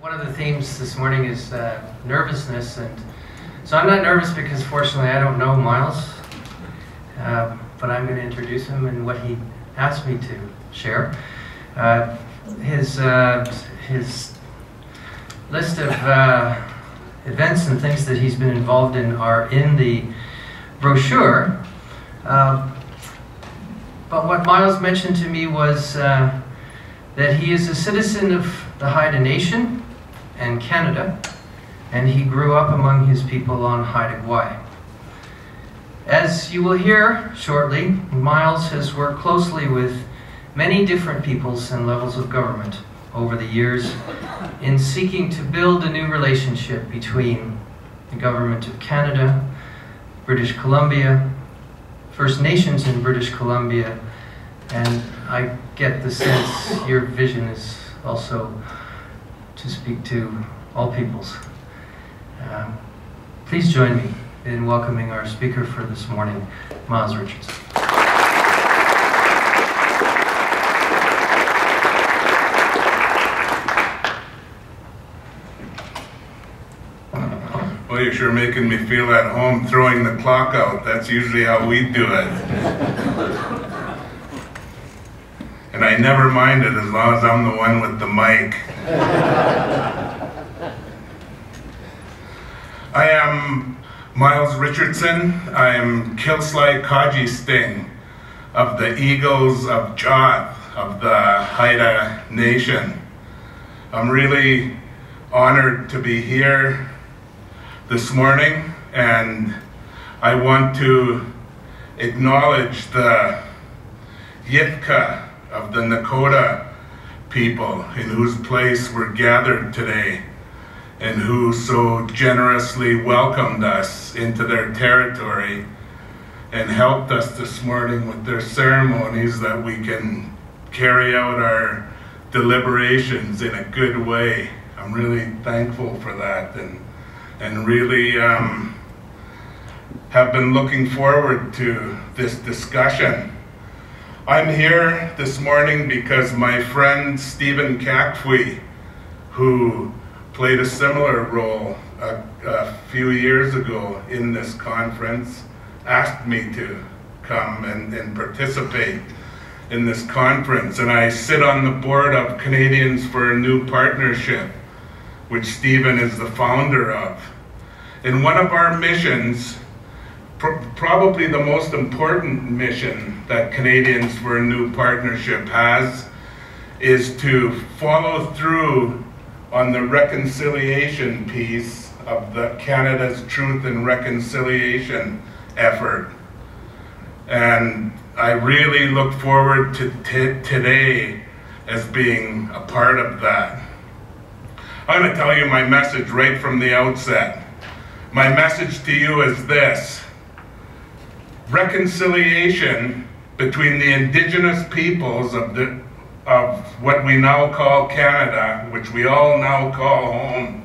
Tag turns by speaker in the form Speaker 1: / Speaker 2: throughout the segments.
Speaker 1: One of the themes this morning is uh, nervousness, and so I'm not nervous because fortunately I don't know Miles, uh, but I'm going to introduce him and what he asked me to share. Uh, his uh, his list of uh, events and things that he's been involved in are in the brochure. Um, but what Miles mentioned to me was uh, that he is a citizen of the Haida Nation and Canada, and he grew up among his people on Haida Gwaii. As you will hear shortly, Miles has worked closely with many different peoples and levels of government over the years in seeking to build a new relationship between the government of Canada, British Columbia, First Nations in British Columbia, and I get the sense your vision is also to speak to all peoples. Um, please join me in welcoming our speaker for this morning, Miles Richardson.
Speaker 2: Well, you're sure making me feel at home throwing the clock out. That's usually how we do it. And I never mind it as long as I'm the one with the mic. I am Miles Richardson. I am Kilsly Kaji Sting of the Eagles of Joth of the Haida Nation. I'm really honored to be here this morning and I want to acknowledge the Yitka of the Nakota people in whose place we're gathered today and who so generously welcomed us into their territory and helped us this morning with their ceremonies that we can carry out our deliberations in a good way. I'm really thankful for that and and really um, have been looking forward to this discussion. I'm here this morning because my friend Stephen Kakfwi, who played a similar role a, a, few years ago in this conference, asked me to come and, and participate in this conference. And I sit on the board of Canadians for a New Partnership, which Stephen is the founder of. And one of our missions, pr probably the most important mission that Canadians for a New Partnership has, is to follow through on the reconciliation piece of the Canada's Truth and Reconciliation effort. And I really look forward to today as being a part of that. I'm going to tell you my message right from the outset. My message to you is this. Reconciliation between the indigenous peoples of, the, of what we now call Canada, which we all now call home,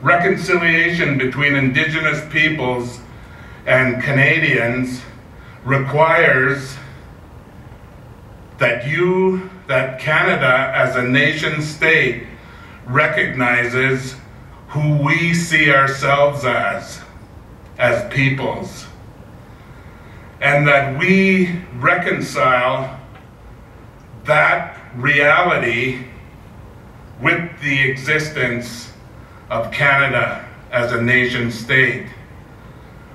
Speaker 2: reconciliation between indigenous peoples and Canadians requires that you, that Canada as a nation state recognizes who we see ourselves as, as peoples. And that we reconcile that reality with the existence of Canada as a nation state.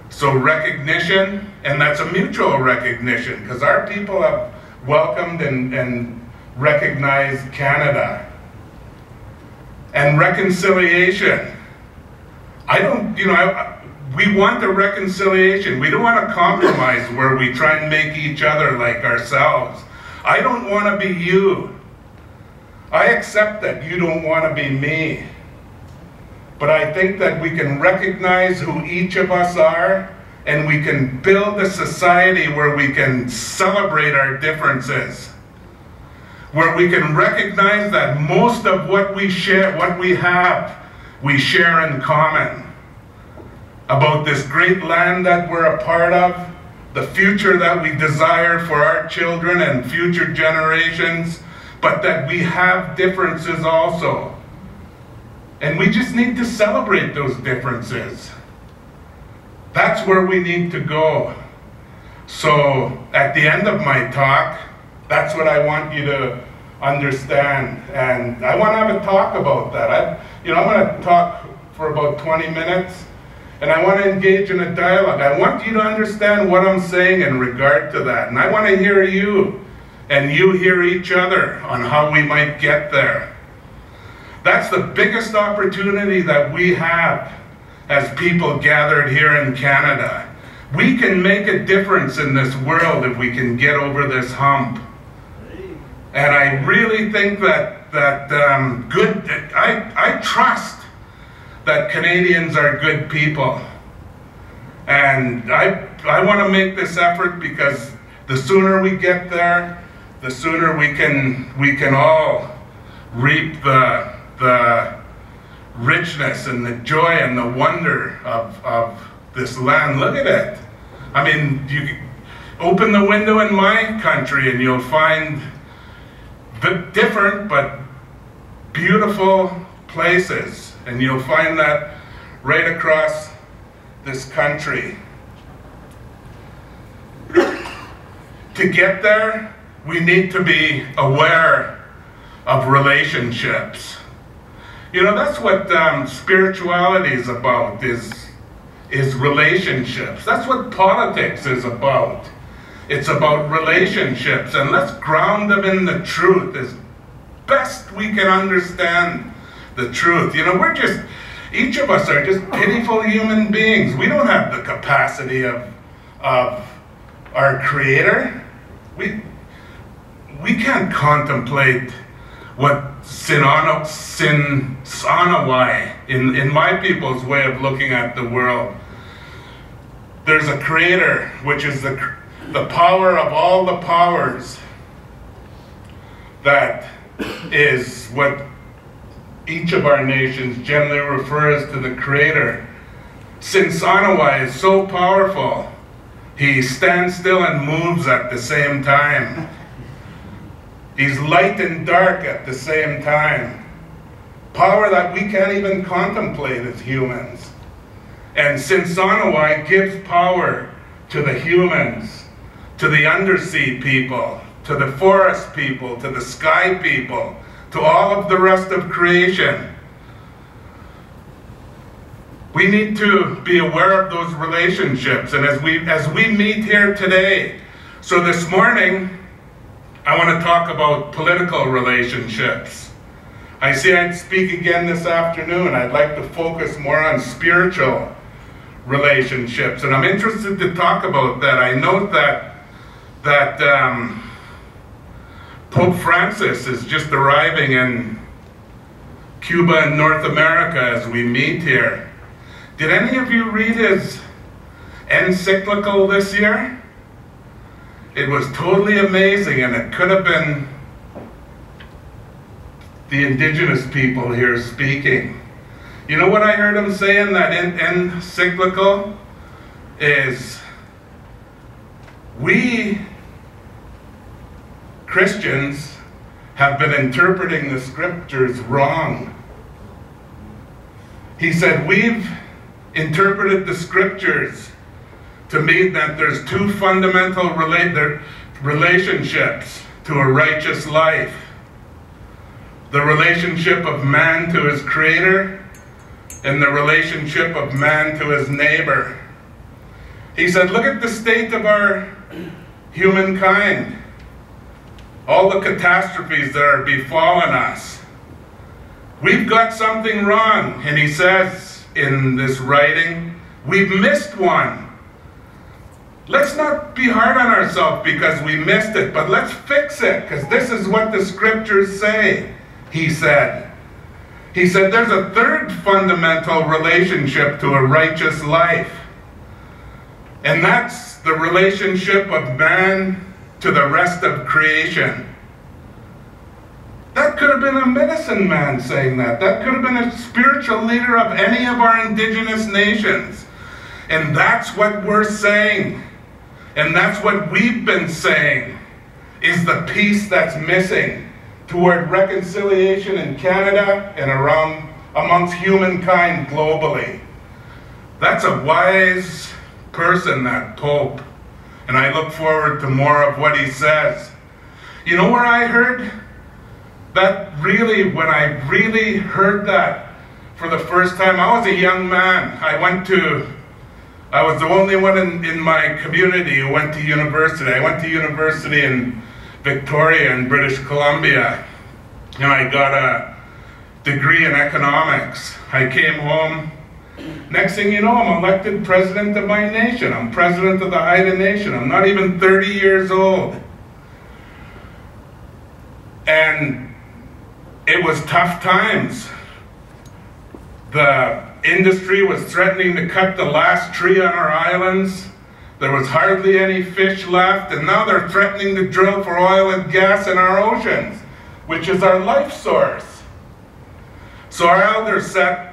Speaker 2: So recognition, and that's a mutual recognition, because our people have welcomed and, and recognized Canada. And reconciliation. I don't, you know, I, we want the reconciliation. We don't want to compromise where we try and make each other like ourselves. I don't want to be you. I accept that you don't want to be me. But I think that we can recognize who each of us are and we can build a society where we can celebrate our differences. Where we can recognize that most of what we share, what we have, we share in common. About this great land that we're a part of, the future that we desire for our children and future generations, but that we have differences also. And we just need to celebrate those differences. That's where we need to go. So at the end of my talk, that's what I want you to understand. And I want to have a talk about that. I, you know, I'm going to talk for about 20 minutes and I want to engage in a dialogue. I want you to understand what I'm saying in regard to that. And I want to hear you and you hear each other on how we might get there. That's the biggest opportunity that we have as people gathered here in Canada. We can make a difference in this world if we can get over this hump. And I really think that that um, good. I I trust that Canadians are good people, and I I want to make this effort because the sooner we get there, the sooner we can we can all reap the the richness and the joy and the wonder of, of this land. Look at it. I mean, you open the window in my country and you'll find the different but beautiful places. And you'll find that right across this country. to get there, we need to be aware of relationships. You know, that's what um, spirituality is about, is, is relationships. That's what politics is about. It's about relationships, and let's ground them in the truth as best we can understand the truth. You know, we're just, each of us are just pitiful human beings. We don't have the capacity of, of our Creator. We, we can't contemplate what Sinana, Sin Sanawai, in, in my people's way of looking at the world. There's a creator, which is the, the power of all the powers, that is what each of our nations generally refers to the creator. Sinsanawai is so powerful, he stands still and moves at the same time. He's light and dark at the same time. Power that we can't even contemplate as humans. And Sinsanawai gives power to the humans, to the undersea people, to the forest people, to the sky people, to all of the rest of creation. We need to be aware of those relationships. And as we as we meet here today, so this morning I want to talk about political relationships. I see I'd speak again this afternoon. I'd like to focus more on spiritual relationships, and I'm interested to talk about that. I note that that um, Pope Francis is just arriving in Cuba and North America as we meet here. Did any of you read his encyclical this year? It was totally amazing, and it could have been the indigenous people here speaking. You know what I heard him say in that encyclical? Is we Christians have been interpreting the scriptures wrong. He said, We've interpreted the scriptures to mean that there's two fundamental rela- relationships to a righteous life the relationship of man to his creator and the relationship of man to his neighbor. He said, Look at the state of our humankind, all the catastrophes that are befallen us. We've got something wrong. And he says in this writing, We've missed one. Let's not be hard on ourselves because we missed it, but let's fix it because this is what the scriptures say, he said. He said there's a third fundamental relationship to a righteous life, and that's the relationship of man to the rest of creation. That could have been a medicine man saying that. That could have been a spiritual leader of any of our indigenous nations. And that's what we're saying. And that's what we've been saying is the piece that's missing toward reconciliation in Canada and around amongst humankind globally. That's a wise person, that Pope. And I look forward to more of what he says. You know where I heard? That really, when I really heard that for the first time, I was a young man. I went to, I was the only one in, in my community who went to university. I went to university in Victoria in British Columbia. And I got a degree in economics. I came home. Next thing you know, I'm elected president of my nation. I'm president of the Haida Nation. I'm not even 30 years old. And it was tough times. The industry was threatening to cut the last tree on our islands. There was hardly any fish left, and now they're threatening to drill for oil and gas in our oceans, which is our life source. So our elders sat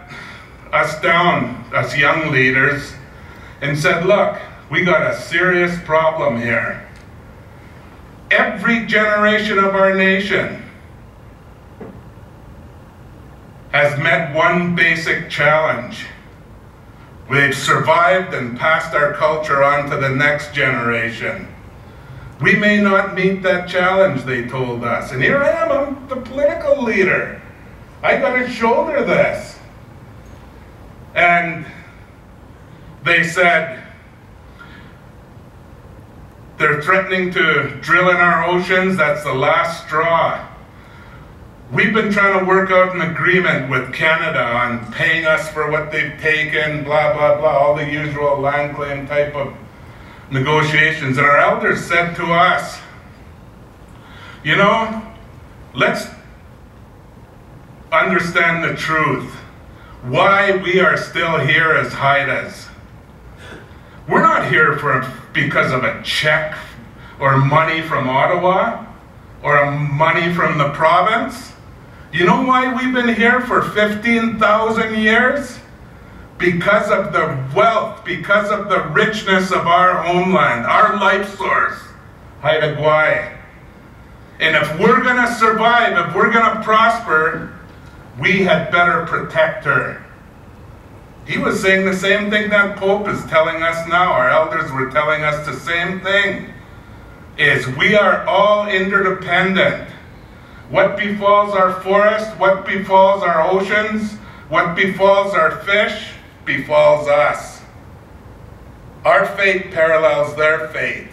Speaker 2: us down, us young leaders, and said, look, we got a serious problem here. Every generation of our nation has met one basic challenge. We've survived and passed our culture on to the next generation. We may not meet that challenge, they told us. And here I am, I'm the political leader. I got to shoulder this. And they said, they're threatening to drill in our oceans. That's the last straw. We've been trying to work out an agreement with Canada on paying us for what they've taken, blah, blah, blah, all the usual land claim type of negotiations. And our elders said to us, you know, let's understand the truth. Why we are still here as Haidas. We're not here for because of a check or money from Ottawa or money from the province. You know why we've been here for 15,000 years? Because of the wealth, because of the richness of our homeland, our life source, Haida Gwaii. And if we're going to survive, if we're going to prosper, we had better protect her. He was saying the same thing that Pope is telling us now. Our elders were telling us the same thing. Is we are all interdependent. What befalls our forest, what befalls our oceans, what befalls our fish, befalls us. Our fate parallels their fate.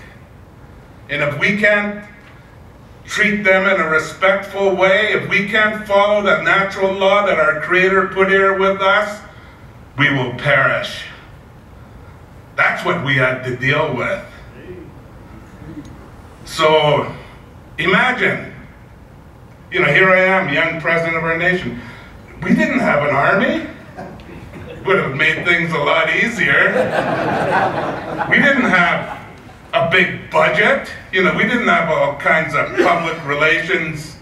Speaker 2: And if we can't treat them in a respectful way, if we can't follow the natural law that our Creator put here with us, we will perish. That's what we had to deal with. So imagine, you know, here I am, young president of our nation. We didn't have an army. Would have made things a lot easier. We didn't have big budget. You know, we didn't have all kinds of public relations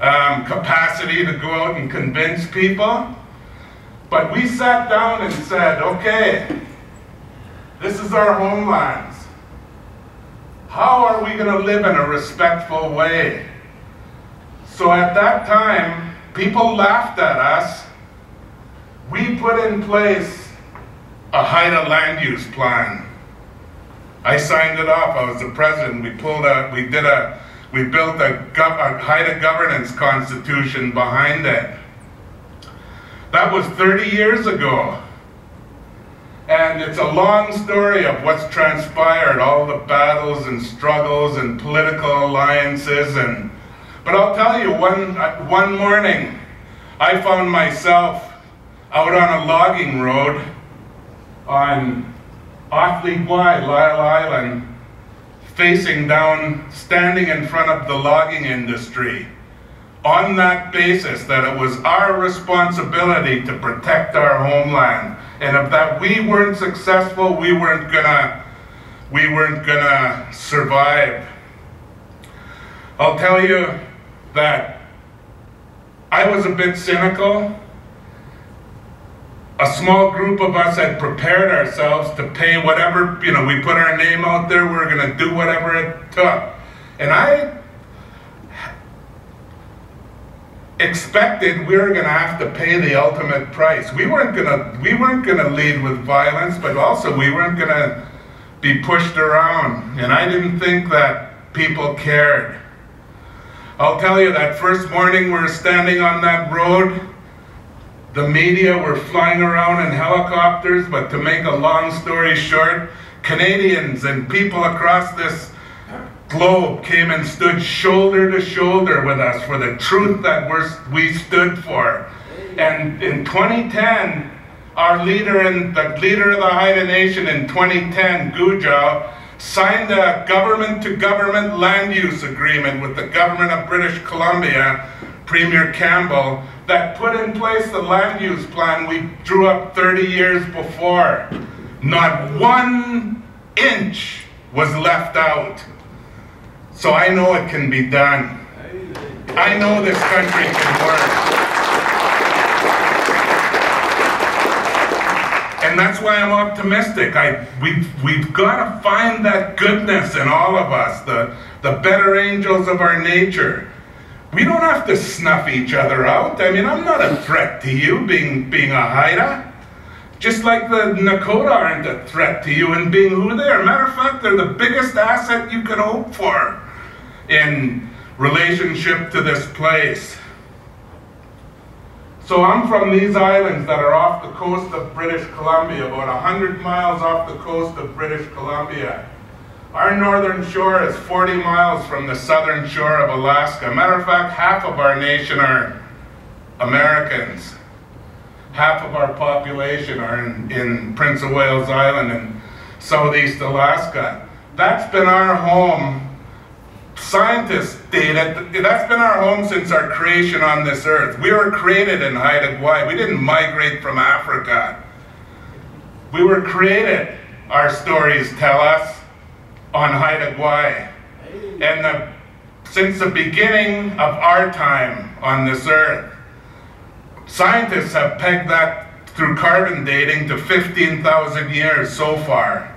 Speaker 2: um, capacity to go out and convince people. But we sat down and said, okay, this is our homelands. How are we going to live in a respectful way? So at that time, people laughed at us. We put in place a Haida land use plan. I signed it off. I was the president. We pulled a, we did a, we built a, a Haida governance constitution behind it. That was 30 years ago. And it's a long story of what's transpired, all the battles and struggles and political alliances. And, but I'll tell you, one, one morning, I found myself out on a logging road on Athlii Gwaay, Lyell Island, facing down, standing in front of the logging industry on that basis that it was our responsibility to protect our homeland. And if that we weren't successful, we weren't gonna we weren't gonna survive. I'll tell you that I was a bit cynical. A small group of us had prepared ourselves to pay whatever, you know, we put our name out there, we we're gonna do whatever it took. And I expected we were going to have to pay the ultimate price. We weren't going to we weren't going to lead with violence, but also we weren't going to be pushed around. And I didn't think that people cared. I'll tell you that first morning we were standing on that road, the media were flying around in helicopters, but to make a long story short, Canadians and people across this globe came and stood shoulder to shoulder with us for the truth that we stood for. And in 2010, our leader and the leader of the Haida Nation in 2010, Guujaaw, signed a government to government land use agreement with the government of British Columbia, Premier Campbell, that put in place the land use plan we drew up 30 years before. Not one inch was left out. So I know it can be done. I know this country can work. And that's why I'm optimistic. I, we've, we've got to find that goodness in all of us, the, the better angels of our nature. We don't have to snuff each other out. I mean, I'm not a threat to you being, being a Haida. Just like the Nakota aren't a threat to you in being who they are. Matter of fact, they're the biggest asset you could hope for in relationship to this place. So I'm from these islands that are off the coast of British Columbia, about 100 miles off the coast of British Columbia. Our northern shore is 40 miles from the southern shore of Alaska. Matter of fact, half of our nation are Americans. Half of our population are in, in Prince of Wales Island and southeast Alaska. That's been our home scientists date it. that's been our home since our creation on this earth. We were created in Haida Gwaii. We didn't migrate from Africa. We were created, our stories tell us, on Haida Gwaii. And the, since the beginning of our time on this earth, scientists have pegged that through carbon dating to 15,000 years so far.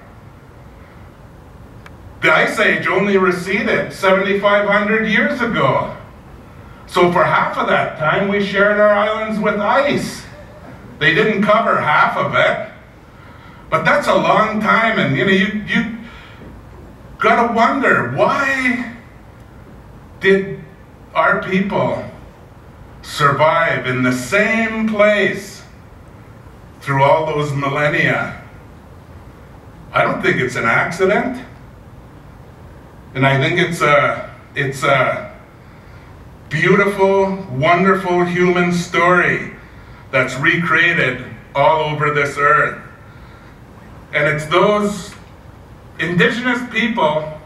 Speaker 2: The Ice Age only receded 7,500 years ago. So for half of that time, we shared our islands with ice. They didn't cover half of it. But that's a long time, and you know, you, you gotta wonder, why did our people survive in the same place through all those millennia? I don't think it's an accident. And I think it's a, it's a beautiful, wonderful human story that's recreated all over this earth. And it's those indigenous people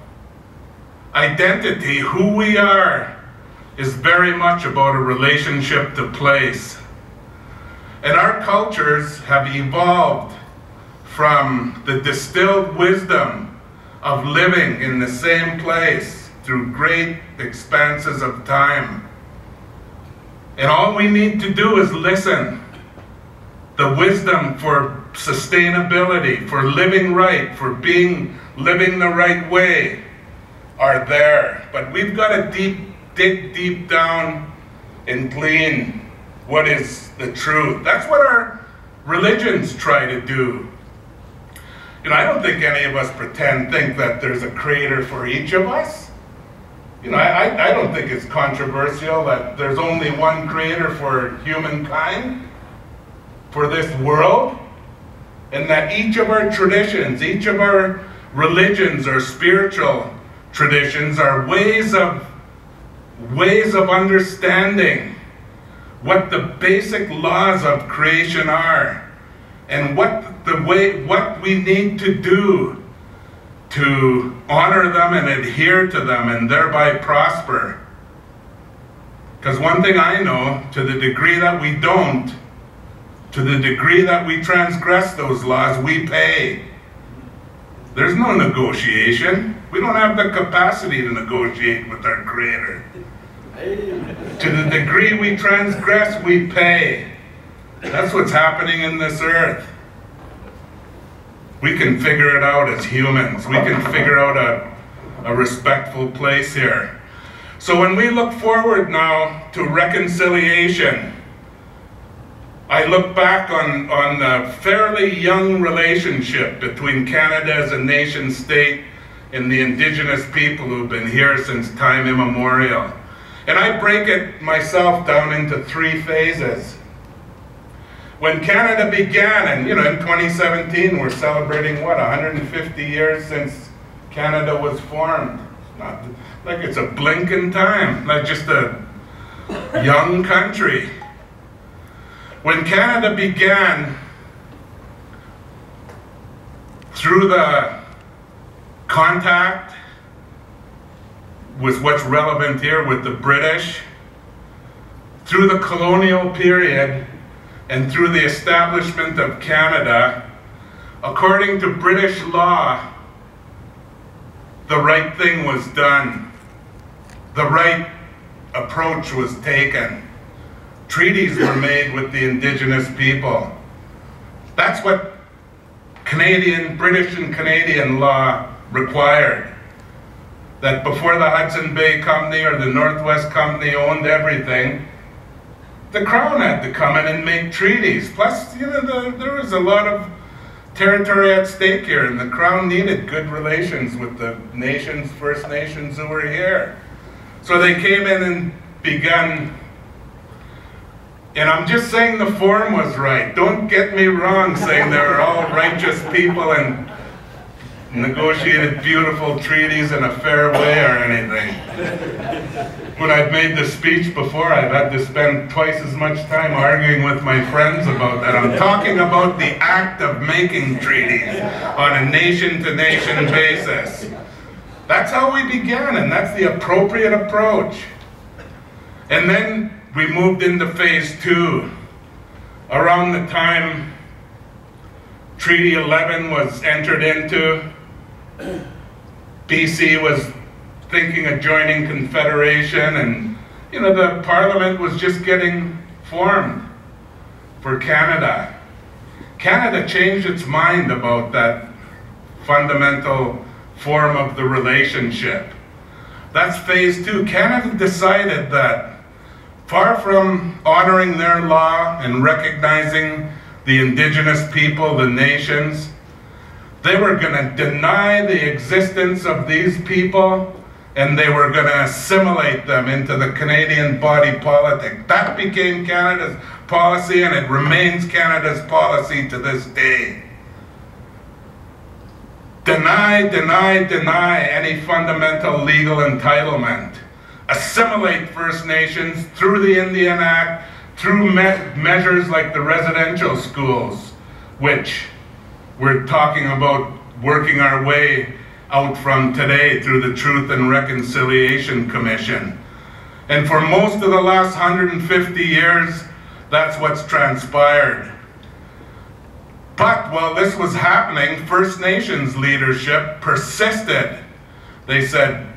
Speaker 2: identity, who we are, is very much about a relationship to place. And our cultures have evolved from the distilled wisdom of living in the same place through great expanses of time. And all we need to do is listen. The wisdom for sustainability, for living right, for being living the right way are there. But we've got to deep dig deep down and glean what is the truth. That's what our religions try to do. You know, I don't think any of us pretend, think that there's a creator for each of us. You know, I, I don't think it's controversial that there's only one creator for humankind, for this world, and that each of our traditions, each of our religions or spiritual traditions are ways of ways of understanding what the basic laws of creation are and what the way, what we need to do to honor them and adhere to them and thereby prosper. Because one thing I know, to the degree that we don't, to the degree that we transgress those laws, we pay. There's no negotiation. We don't have the capacity to negotiate with our Creator. To the degree we transgress, we pay. That's what's happening in this earth. We can figure it out as humans. We can figure out a, a respectful place here. So when we look forward now to reconciliation, I look back on, on the fairly young relationship between Canada as a nation state and the indigenous people who've been here since time immemorial. And I break it myself down into three phases. When Canada began, and you know, in 2017, we're celebrating what, 150 years since Canada was formed. Not like it's a blink in time, like just a young country. When Canada began, through the contact with what's relevant here with the British, through the colonial period, and through the establishment of Canada, according to British law, the right thing was done. The right approach was taken. Treaties were made with the indigenous people. That's what Canadian, British and Canadian law required. That before the Hudson Bay Company or the Northwest Company owned everything, the Crown had to come in and make treaties. Plus, you know, the, there was a lot of territory at stake here, and the Crown needed good relations with the nations, First Nations who were here. So they came in and begun. And I'm just saying the form was right. Don't get me wrong saying they were all righteous people and negotiated beautiful treaties in a fair way or anything. When I've made the speech before, I've had to spend twice as much time arguing with my friends about that. I'm talking about the act of making treaties on a nation-to-nation basis. That's how we began, and that's the appropriate approach. And then we moved into phase two. Around the time Treaty 11 was entered into, BC was thinking of joining Confederation, and you know the Parliament was just getting formed for Canada. Canada changed its mind about that fundamental form of the relationship. That's phase two. Canada decided that far from honoring their law and recognizing the indigenous people, the nations, they were going to deny the existence of these people and they were going to assimilate them into the Canadian body politic. That became Canada's policy and it remains Canada's policy to this day. Deny, deny, deny any fundamental legal entitlement. Assimilate First Nations through the Indian Act, through me measures like the residential schools, which we're talking about working our way out from today through the Truth and Reconciliation Commission. And for most of the last 150 years, that's what's transpired. But while this was happening, First Nations leadership persisted. They said,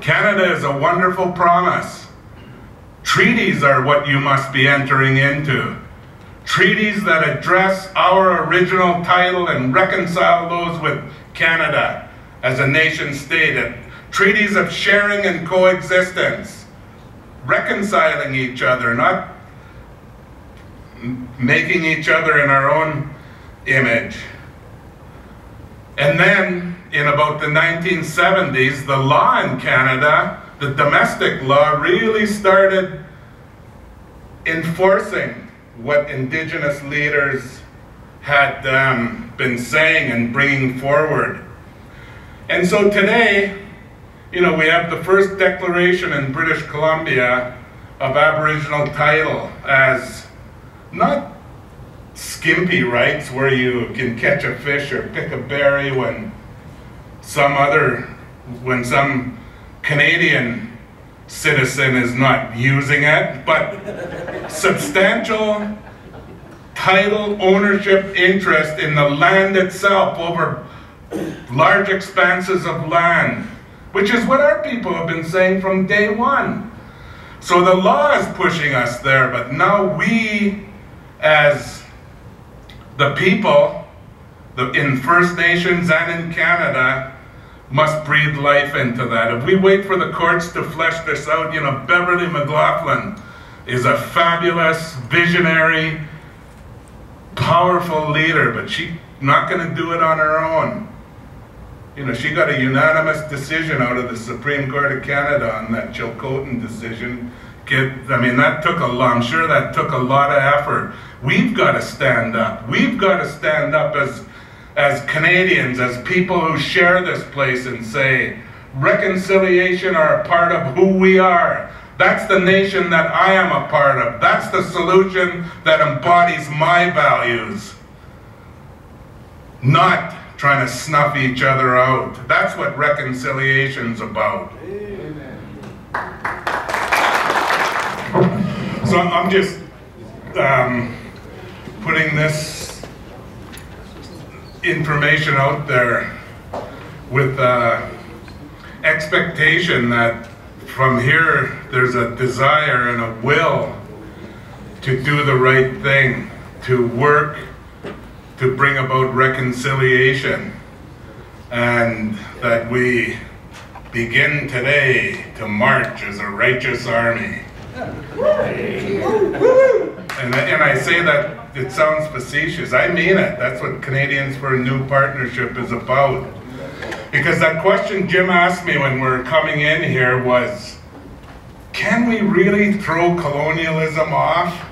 Speaker 2: Canada is a wonderful promise. Treaties are what you must be entering into treaties that address our original title and reconcile those with Canada as a nation state, And treaties of sharing and coexistence, reconciling each other, not making each other in our own image. And then in about the 1970s, the law in Canada, the domestic law, really started enforcing what indigenous leaders had um, been saying and bringing forward. And so today, you know, we have the first declaration in British Columbia of Aboriginal title as not skimpy rights where you can catch a fish or pick a berry when some other, when some Canadian citizen is not using it, but substantial title ownership interest in the land itself over large expanses of land, which is what our people have been saying from day one. So the law is pushing us there, but now we, as the people the, in First Nations and in Canada, must breathe life into that. If we wait for the courts to flesh this out, you know, Beverley McLachlin is a fabulous, visionary, powerful leader, but she's not going to do it on her own. You know, she got a unanimous decision out of the Supreme Court of Canada on that Chilcotin decision. I mean, that took a lot, I'm sure that took a lot of effort. We've got to stand up. We've got to stand up as, as Canadians, as people who share this place and say, reconciliation are a part of who we are. That's the nation that I am a part of. That's the solution that embodies my values. Not trying to snuff each other out. That's what reconciliation's about. So I'm just um, putting this information out there with uh, expectation that from here there's a desire and a will to do the right thing, to work to bring about reconciliation, and that we begin today to march as a righteous army. And, and I say that it sounds facetious. I mean it. That's what Canadians for a New Partnership is about. Because that question Jim asked me when we are coming in here was, can we really throw colonialism off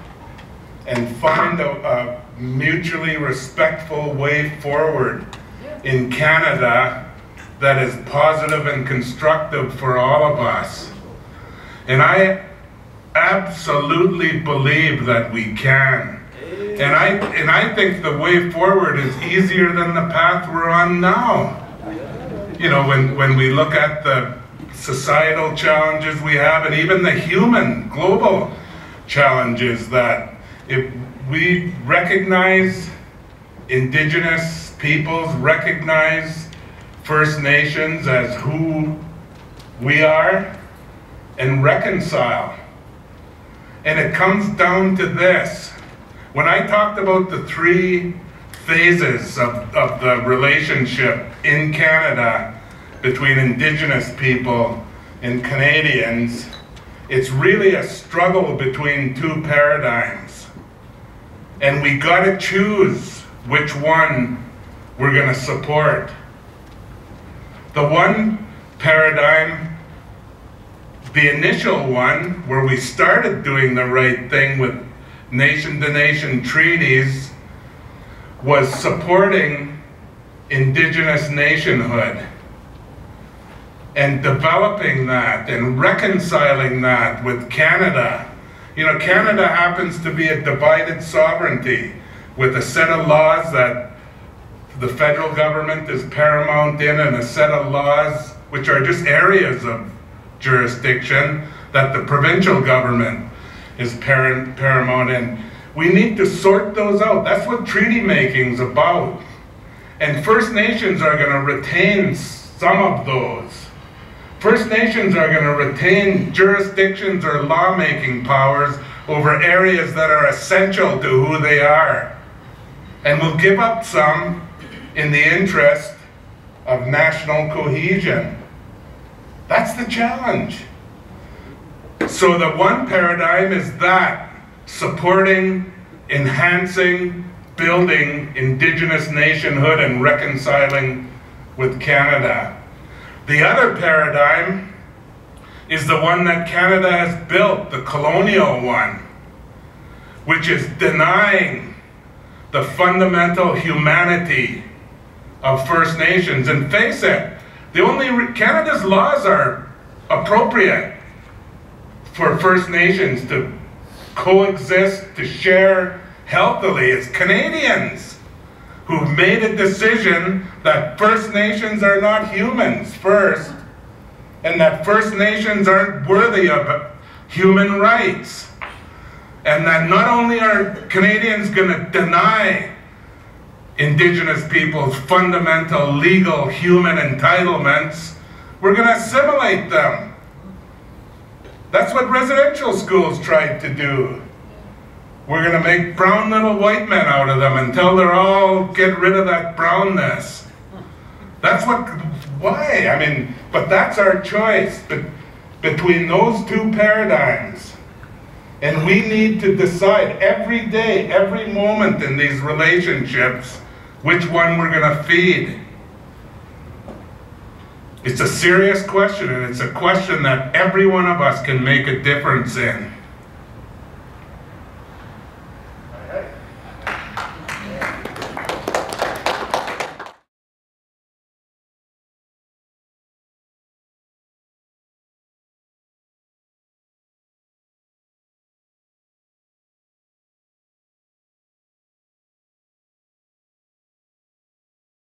Speaker 2: and find a, a mutually respectful way forward in Canada that is positive and constructive for all of us? And I absolutely believe that we can. And I, and I think the way forward is easier than the path we're on now. You know, when, when we look at the societal challenges we have and even the human, global challenges that if we recognize indigenous peoples, recognize First Nations as who we are, and reconcile and it comes down to this. When I talked about the three phases of, of the relationship in Canada between Indigenous people and Canadians, it's really a struggle between two paradigms. And we gotta choose which one we're gonna support. The one paradigm the initial one, where we started doing the right thing with nation to nation treaties, was supporting indigenous nationhood and developing that and reconciling that with Canada. You know, Canada happens to be a divided sovereignty with a set of laws that the federal government is paramount in and a set of laws which are just areas of jurisdiction that the provincial government is paramount And We need to sort those out. That's what treaty making's about. And First Nations are going to retain some of those. First Nations are going to retain jurisdictions or lawmaking powers over areas that are essential to who they are. And will give up some in the interest of national cohesion. That's the challenge. So the one paradigm is that supporting, enhancing, building indigenous nationhood and reconciling with Canada. The other paradigm is the one that Canada has built, the colonial one, which is denying the fundamental humanity of First Nations. And face it, the only Canada's laws are appropriate for First Nations to coexist, to share healthily. It's Canadians who've made a decision that First Nations are not humans first, and that First Nations aren't worthy of human rights. And that not only are Canadians going to deny indigenous people's fundamental legal human entitlements, we're going to assimilate them. That's what residential schools tried to do. We're going to make brown little white men out of them until they're all get rid of that brownness. That's what Why? I mean, but that's our choice be- between those two paradigms. And we need to decide every day, every moment in these relationships, which one we're going to feed. It's a serious question, and it's a question that every one of us can make a difference in.